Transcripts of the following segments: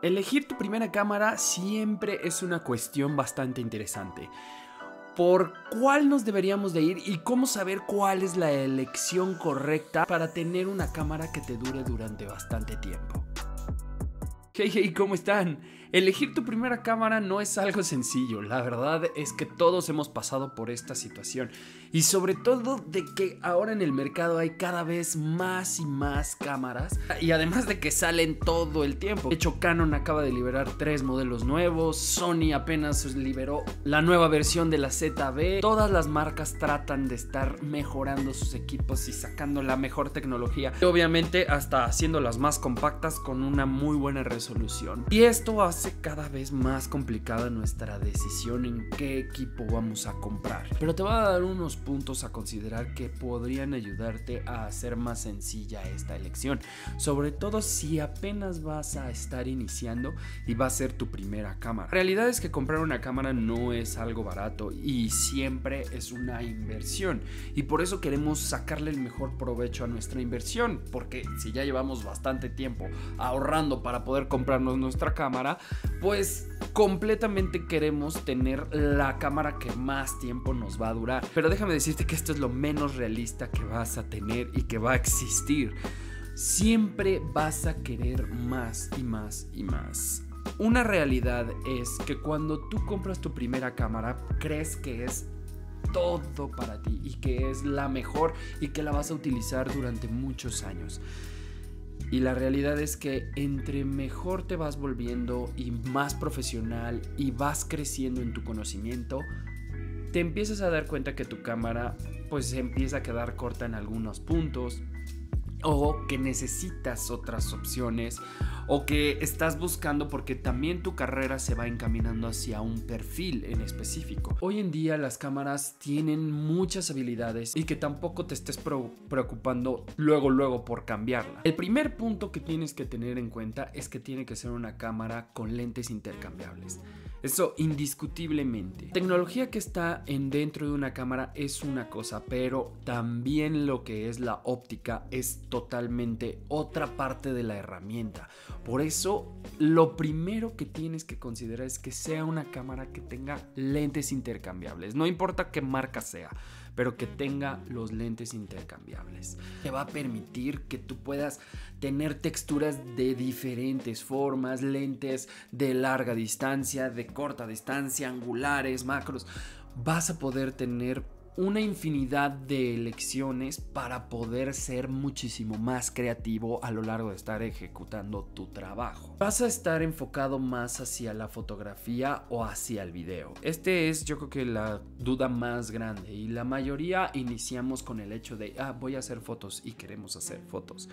Elegir tu primera cámara siempre es una cuestión bastante interesante. ¿Por cuál nos deberíamos de ir y cómo saber cuál es la elección correcta para tener una cámara que te dure durante bastante tiempo? Hey, hey, ¿cómo están? Elegir tu primera cámara no es algo sencillo, la verdad es que todos hemos pasado por esta situación. Y sobre todo de que ahora en el mercado hay cada vez más y más cámaras. Y además de que salen todo el tiempo. De hecho Canon acaba de liberar tres modelos nuevos, Sony apenas liberó la nueva versión de la ZB, todas las marcas tratan de estar mejorando sus equipos y sacando la mejor tecnología. Y obviamente hasta haciéndolas más compactas con una muy buena resolución. Y esto hace hace cada vez más complicada nuestra decisión en qué equipo vamos a comprar. Pero te voy a dar unos puntos a considerar que podrían ayudarte a hacer más sencilla esta elección. Sobre todo si apenas vas a estar iniciando y va a ser tu primera cámara. La realidad es que comprar una cámara no es algo barato y siempre es una inversión. Y por eso queremos sacarle el mejor provecho a nuestra inversión. Porque si ya llevamos bastante tiempo ahorrando para poder comprarnos nuestra cámara, pues completamente queremos tener la cámara que más tiempo nos va a durar. Pero déjame decirte que esto es lo menos realista que vas a tener y que va a existir. Siempre vas a querer más y más y más. Una realidad es que cuando tú compras tu primera cámara, crees que es todo para ti y que es la mejor y que la vas a utilizar durante muchos años. Y la realidad es que entre mejor te vas volviendo y más profesional y vas creciendo en tu conocimiento, te empiezas a dar cuenta que tu cámara pues empieza a quedar corta en algunos puntos o que necesitas otras opciones o que estás buscando porque también tu carrera se va encaminando hacia un perfil en específico. Hoy en día las cámaras tienen muchas habilidades y que tampoco te estés preocupando luego luego por cambiarla. El primer punto que tienes que tener en cuenta es que tiene que ser una cámara con lentes intercambiables. Eso indiscutiblemente. Tecnología que está en dentro de una cámara es una cosa, pero también lo que es la óptica es totalmente otra parte de la herramienta. Por eso, lo primero que tienes que considerar es que sea una cámara que tenga lentes intercambiables. No importa qué marca sea pero que tenga los lentes intercambiables. Te va a permitir que tú puedas tener texturas de diferentes formas, lentes de larga distancia, de corta distancia, angulares, macros. Vas a poder tener una infinidad de elecciones para poder ser muchísimo más creativo a lo largo de estar ejecutando tu trabajo. Vas a estar enfocado más hacia la fotografía o hacia el video. Este es yo creo que la duda más grande y la mayoría iniciamos con el hecho de, ah, voy a hacer fotos y queremos hacer fotos.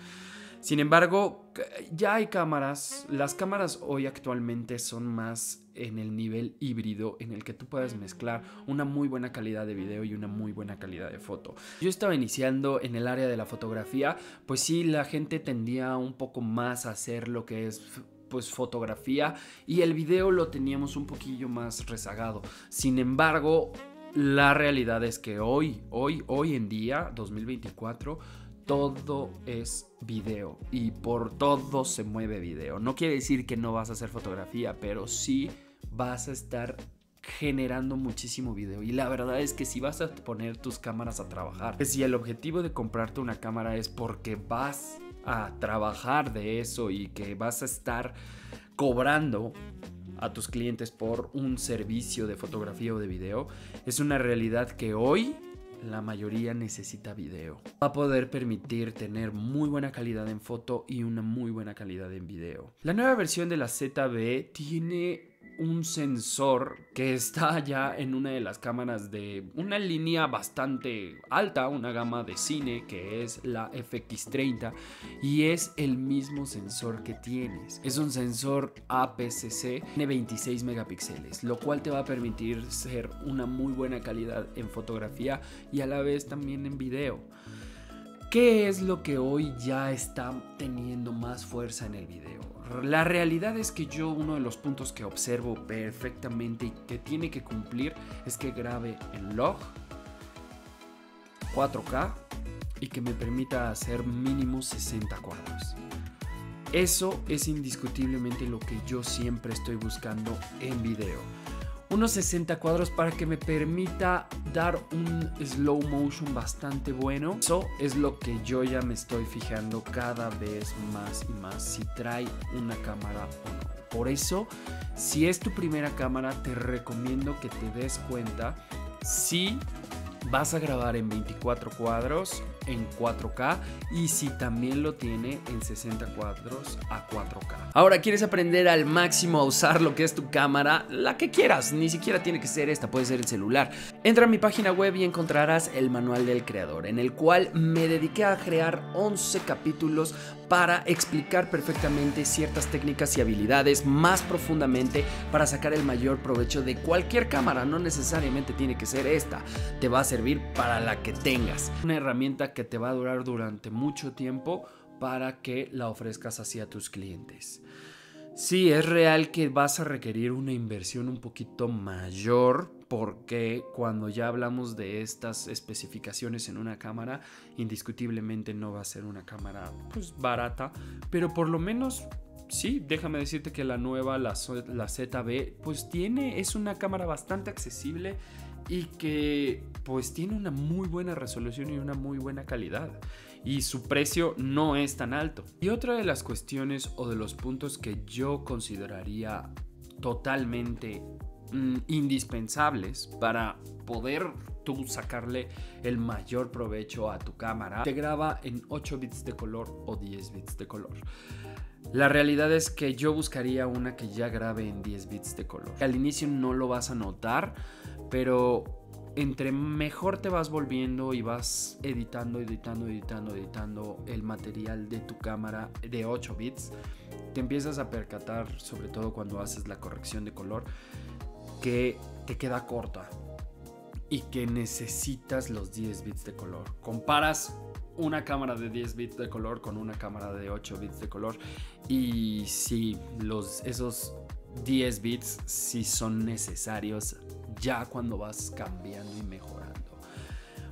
Sin embargo, ya hay cámaras. Las cámaras hoy actualmente son más en el nivel híbrido en el que tú puedes mezclar una muy buena calidad de video y una muy buena calidad de foto. Yo estaba iniciando en el área de la fotografía, pues sí, la gente tendía un poco más a hacer lo que es pues fotografía y el video lo teníamos un poquillo más rezagado. Sin embargo, la realidad es que hoy, hoy, hoy en día, 2024, todo es video y por todo se mueve video. No quiere decir que no vas a hacer fotografía, pero sí vas a estar generando muchísimo video y la verdad es que si vas a poner tus cámaras a trabajar, si el objetivo de comprarte una cámara es porque vas a trabajar de eso y que vas a estar cobrando a tus clientes por un servicio de fotografía o de video, es una realidad que hoy la mayoría necesita video. Va a poder permitir tener muy buena calidad en foto y una muy buena calidad en video. La nueva versión de la ZB tiene un sensor que está ya en una de las cámaras de una línea bastante alta, una gama de cine que es la FX30 y es el mismo sensor que tienes. Es un sensor APS-C de 26 megapíxeles, lo cual te va a permitir ser una muy buena calidad en fotografía y a la vez también en video. ¿Qué es lo que hoy ya está teniendo más fuerza en el video? La realidad es que yo uno de los puntos que observo perfectamente y que tiene que cumplir es que grabe en log 4K y que me permita hacer mínimo 60 cuadros. Eso es indiscutiblemente lo que yo siempre estoy buscando en video. Unos 60 cuadros para que me permita dar un slow motion bastante bueno. Eso es lo que yo ya me estoy fijando cada vez más y más si trae una cámara o no. Por eso, si es tu primera cámara, te recomiendo que te des cuenta si vas a grabar en 24 cuadros en 4K y si también lo tiene en 60 cuadros a 4K. Ahora quieres aprender al máximo a usar lo que es tu cámara, la que quieras, ni siquiera tiene que ser esta, puede ser el celular. Entra a mi página web y encontrarás el manual del creador, en el cual me dediqué a crear 11 capítulos para explicar perfectamente ciertas técnicas y habilidades más profundamente para sacar el mayor provecho de cualquier cámara, no necesariamente tiene que ser esta, te va a servir para la que tengas. Una herramienta que te va a durar durante mucho tiempo para que la ofrezcas así a tus clientes. Sí, es real que vas a requerir una inversión un poquito mayor porque cuando ya hablamos de estas especificaciones en una cámara, indiscutiblemente no va a ser una cámara pues barata, pero por lo menos sí, déjame decirte que la nueva, la, ZB, pues tiene, es una cámara bastante accesible y que pues tiene una muy buena resolución y una muy buena calidad y su precio no es tan alto. Y otra de las cuestiones o de los puntos que yo consideraría totalmente mm, indispensables para poder tú sacarle el mayor provecho a tu cámara, te graba en 8 bits de color o 10 bits de color. La realidad es que yo buscaría una que ya grabe en 10 bits de color. Al inicio no lo vas a notar, pero entre mejor te vas volviendo y vas editando, editando, editando, editando el material de tu cámara de 8 bits, te empiezas a percatar, sobre todo cuando haces la corrección de color, que te queda corta y que necesitas los 10 bits de color. Comparas una cámara de 10 bits de color con una cámara de 8 bits de color y si los, esos 10 bits si son necesarios ya cuando vas cambiando y mejorando.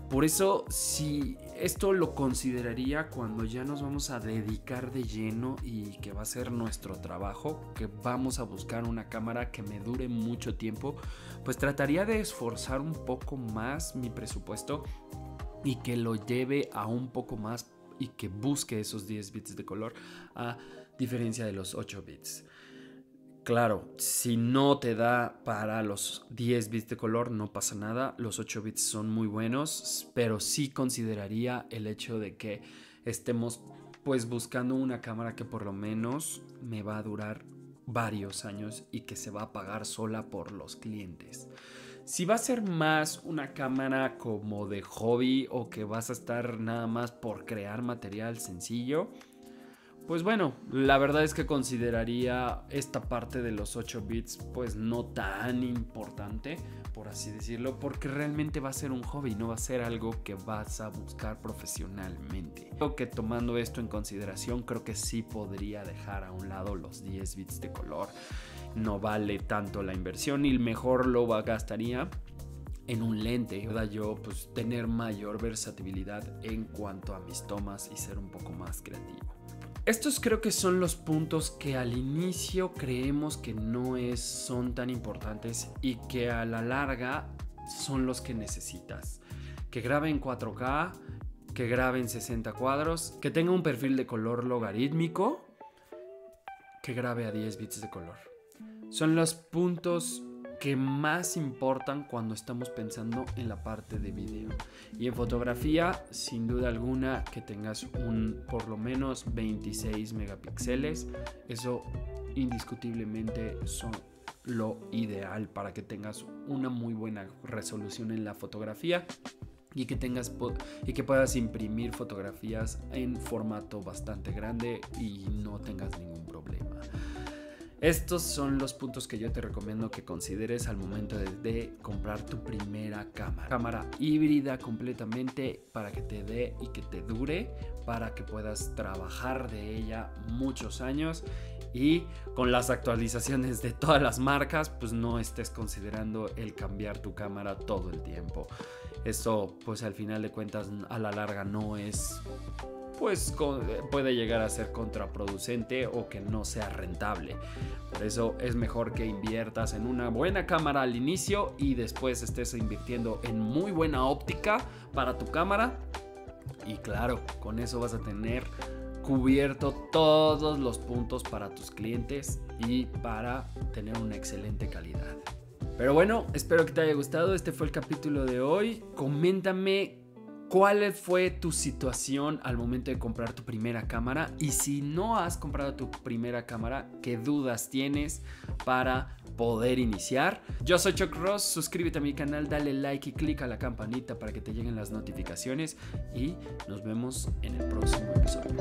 Por eso, si esto lo consideraría cuando ya nos vamos a dedicar de lleno y que va a ser nuestro trabajo, que vamos a buscar una cámara que me dure mucho tiempo, pues trataría de esforzar un poco más mi presupuesto y que lo lleve a un poco más y que busque esos 10 bits de color a diferencia de los 8 bits. Claro, si no te da para los 10 bits de color, no pasa nada. Los 8 bits son muy buenos, pero sí consideraría el hecho de que estemos pues buscando una cámara que por lo menos me va a durar varios años y que se va a pagar sola por los clientes. Si va a ser más una cámara como de hobby o que vas a estar nada más por crear material sencillo, pues bueno, la verdad es que consideraría esta parte de los 8 bits pues no tan importante, por así decirlo, porque realmente va a ser un hobby, no va a ser algo que vas a buscar profesionalmente. Creo que tomando esto en consideración, creo que sí podría dejar a un lado los 10 bits de color. No vale tanto la inversión y mejor lo gastaría en un lente, ¿verdad? Yo pues tener mayor versatilidad en cuanto a mis tomas y ser un poco más creativo. Estos creo que son los puntos que al inicio creemos que no es, son tan importantes y que a la larga son los que necesitas. Que grabe en 4K, que grabe en 60 cuadros, que tenga un perfil de color logarítmico, que grabe a 10 bits de color. Son los puntos que más importan cuando estamos pensando en la parte de video. Y en fotografía, sin duda alguna, que tengas un por lo menos 26 megapíxeles. Eso indiscutiblemente son lo ideal para que tengas una muy buena resolución en la fotografía y que tengas y que puedas imprimir fotografías en formato bastante grande y no tengas ningún problema. Estos son los puntos que yo te recomiendo que consideres al momento de, comprar tu primera cámara. Cámara híbrida completamente para que te dé y que te dure, para que puedas trabajar de ella muchos años y con las actualizaciones de todas las marcas, pues no estés considerando el cambiar tu cámara todo el tiempo. Eso pues al final de cuentas a la larga no es pues puede llegar a ser contraproducente o que no sea rentable. Por eso es mejor que inviertas en una buena cámara al inicio y después estés invirtiendo en muy buena óptica para tu cámara. Y claro, con eso vas a tener cubierto todos los puntos para tus clientes y para tener una excelente calidad. Pero bueno, espero que te haya gustado. Este fue el capítulo de hoy. Coméntame cuál fue tu situación al momento de comprar tu primera cámara y si no has comprado tu primera cámara, qué dudas tienes para poder iniciar. Yo soy Chuck Ross, suscríbete a mi canal, dale like y click a la campanita para que te lleguen las notificaciones y nos vemos en el próximo episodio.